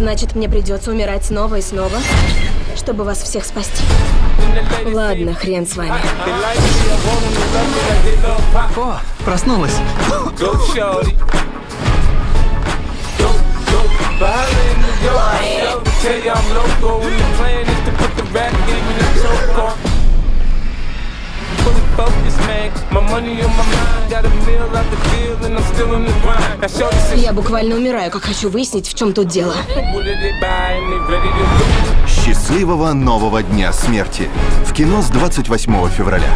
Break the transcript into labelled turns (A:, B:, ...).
A: Значит, мне придется умирать снова и снова, чтобы вас всех спасти. Ладно, хрен с вами.
B: О, проснулась.
C: Man. My money on my mind. Got a meal out the
A: Я буквально умираю, как хочу выяснить, в чем тут дело.
D: Счастливого нового дня смерти. В кино с 28 февраля.